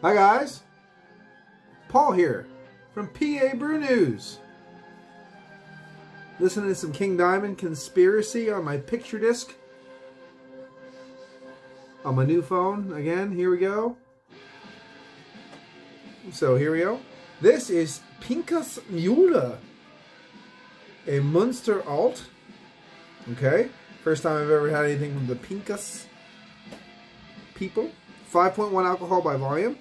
Hi guys, Paul here from PA Brew News. Listening to some King Diamond Conspiracy on my picture disc. On my new phone, again, here we go. So here we go. This is Pinkus Müller, a Munster alt. Okay, first time I've ever had anything from the Pinkas people. 5.1 alcohol by volume.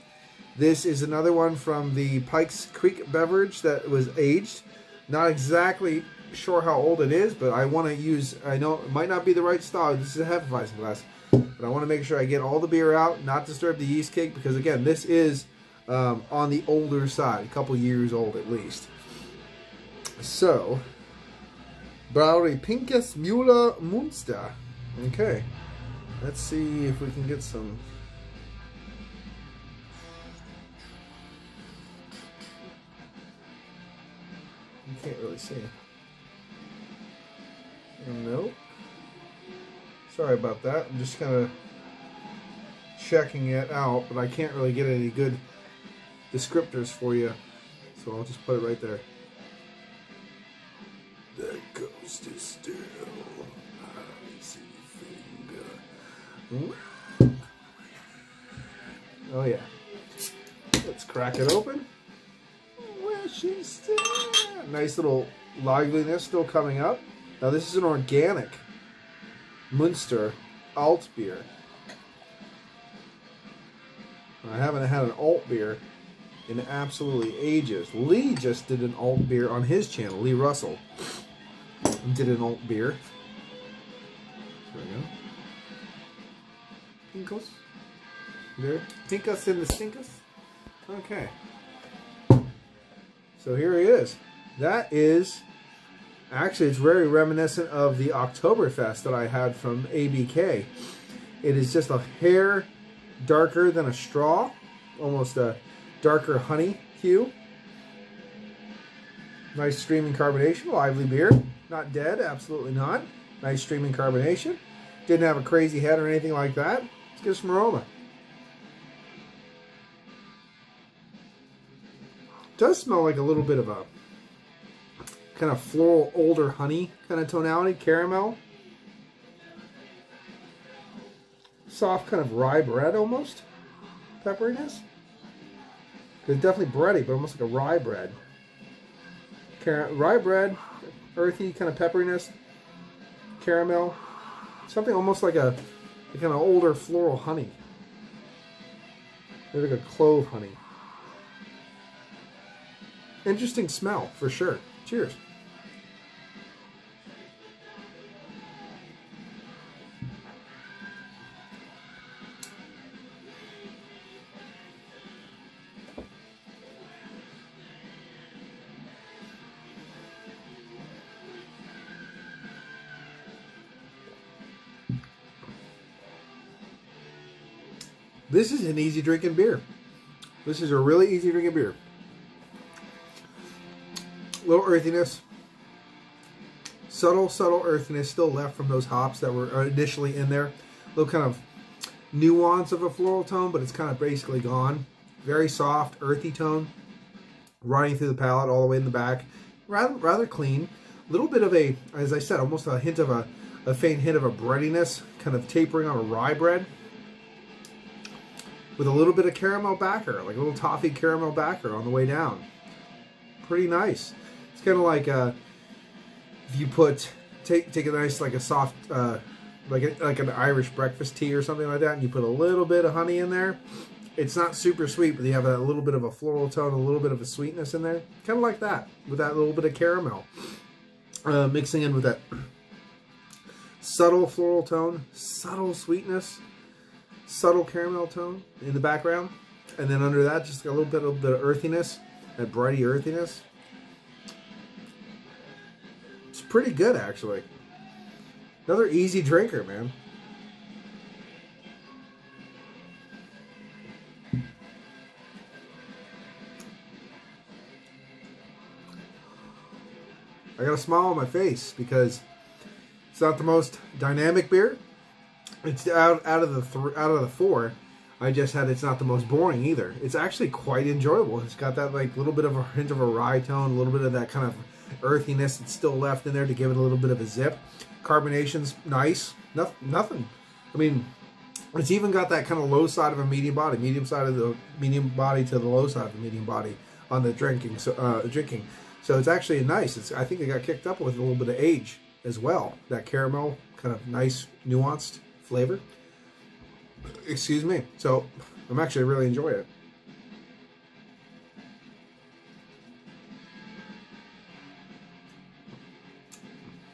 This is another one from the Pikes Creek beverage that was aged. Not exactly sure how old it is, but I want to use, I know it might not be the right style. This is a Hefeweizen glass. But I want to make sure I get all the beer out, not disturb the yeast cake, because again, this is um, on the older side, a couple years old at least. So, Brauerei Pinkus Müller Munster. Okay, let's see if we can get some can't really see. Nope. Sorry about that. I'm just kind of checking it out, but I can't really get any good descriptors for you. So I'll just put it right there. The ghost is still. Finger. Oh yeah. Let's crack it open. Nice little liveliness still coming up. Now this is an organic Munster alt beer. I haven't had an alt beer in absolutely ages. Lee just did an alt beer on his channel. Lee Russell did an alt beer. There we go. Pinkles. There. Pinkus in the stinkus. Okay. So here he is. That is, actually it's very reminiscent of the Oktoberfest that I had from ABK. It is just a hair darker than a straw, almost a darker honey hue. Nice streaming carbonation, lively beer. Not dead, absolutely not. Nice streaming carbonation. Didn't have a crazy head or anything like that. Let's get some aroma. does smell like a little bit of a kind of floral, older honey kind of tonality, caramel. Soft kind of rye bread almost, pepperiness. It's definitely bready, but almost like a rye bread. Car rye bread, earthy kind of pepperiness, caramel. Something almost like a, a kind of older floral honey. Maybe like a clove honey. Interesting smell, for sure. Cheers. This is an easy drinking beer. This is a really easy drinking beer. Little earthiness. Subtle, subtle earthiness still left from those hops that were initially in there. A little kind of nuance of a floral tone, but it's kind of basically gone. Very soft, earthy tone. Running through the palate all the way in the back. Rather, rather clean. A little bit of a, as I said, almost a hint of a, a faint hint of a breadiness, kind of tapering on a rye bread with a little bit of caramel backer, like a little toffee caramel backer on the way down. Pretty nice. It's kind of like uh, if you put take take a nice like a soft uh, like a, like an Irish breakfast tea or something like that, and you put a little bit of honey in there. It's not super sweet, but you have a little bit of a floral tone, a little bit of a sweetness in there, kind of like that, with that little bit of caramel, uh, mixing in with that subtle floral tone, subtle sweetness subtle caramel tone in the background. And then under that, just a little bit of the earthiness, that brighty earthiness. It's pretty good, actually. Another easy drinker, man. I got a smile on my face because it's not the most dynamic beer, it's out out of the th out of the four. I just had it's not the most boring either. It's actually quite enjoyable. It's got that like little bit of a hint of a rye tone, a little bit of that kind of earthiness that's still left in there to give it a little bit of a zip. Carbonation's nice. Nothing. nothing. I mean, it's even got that kind of low side of a medium body, medium side of the medium body to the low side of the medium body on the drinking. So uh, drinking. So it's actually nice. It's I think it got kicked up with a little bit of age as well. That caramel kind of nice nuanced flavor. Excuse me. So I'm actually really enjoying it.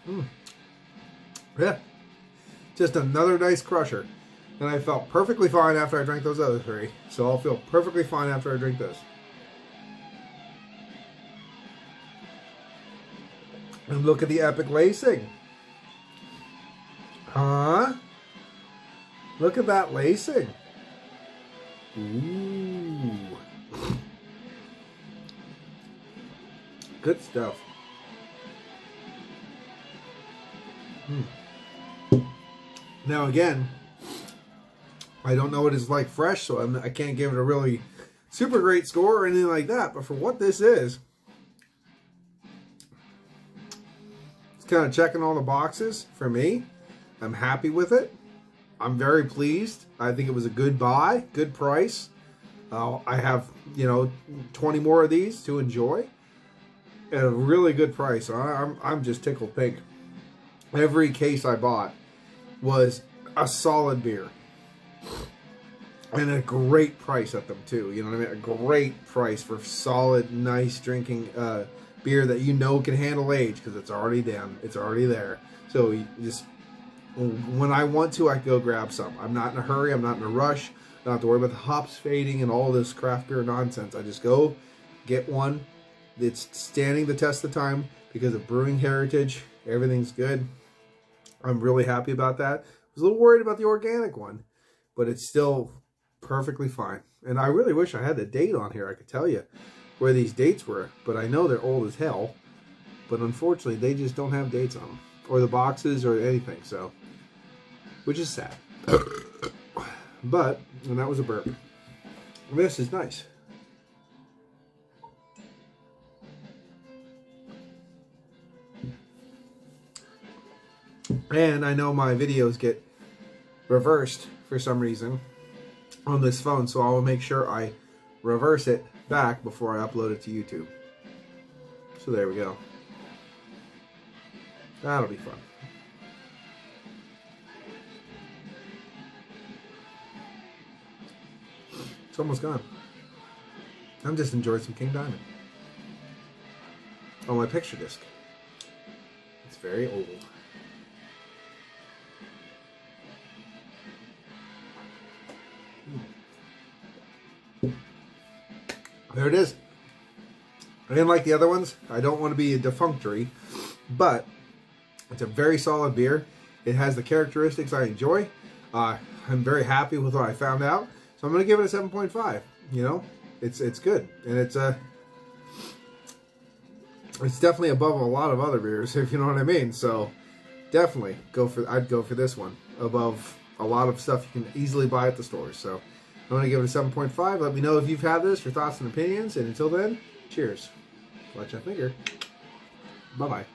Mm. Yeah. Just another nice crusher. And I felt perfectly fine after I drank those other three. So I'll feel perfectly fine after I drink this. And look at the epic lacing. Look at that lacing. Ooh. Good stuff. Hmm. Now again, I don't know what it's like fresh, so I'm, I can not give it a really super great score or anything like that. But for what this is, it's kind of checking all the boxes for me. I'm happy with it. I'm very pleased. I think it was a good buy, good price. Uh, I have, you know, 20 more of these to enjoy at a really good price. I, I'm, I'm just tickled pink. Every case I bought was a solid beer. And a great price at them too. You know what I mean? A great price for solid, nice drinking uh, beer that you know can handle age because it's already down. It's already there. So you just when I want to, I go grab some. I'm not in a hurry. I'm not in a rush. Have to worry about the hops fading and all this craft beer nonsense. I just go get one. It's standing the test of time because of brewing heritage. Everything's good. I'm really happy about that. I was a little worried about the organic one, but it's still perfectly fine. And I really wish I had the date on here. I could tell you where these dates were, but I know they're old as hell. But unfortunately, they just don't have dates on them or the boxes or anything. So which is sad. but, and that was a burp. This is nice. And I know my videos get reversed for some reason on this phone, so I will make sure I reverse it back before I upload it to YouTube. So there we go. That'll be fun. It's almost gone. I'm just enjoying some King Diamond. Oh, my picture disc. It's very old. Hmm. There it is. I didn't like the other ones. I don't want to be a defunctory, but it's a very solid beer. It has the characteristics I enjoy. Uh, I'm very happy with what I found out. So I'm going to give it a 7.5. You know, it's it's good, and it's a uh, it's definitely above a lot of other beers, if you know what I mean. So definitely go for I'd go for this one above a lot of stuff you can easily buy at the stores. So I'm going to give it a 7.5. Let me know if you've had this, your thoughts and opinions, and until then, cheers. Watch that finger. Bye bye.